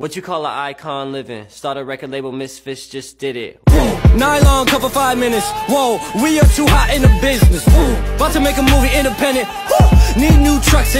What you call an icon living? Start a record label, Misfits just did it. Nylon cover five minutes. Whoa, we are too hot in the business. Woo, about to make a movie independent. Woo, need new trucks.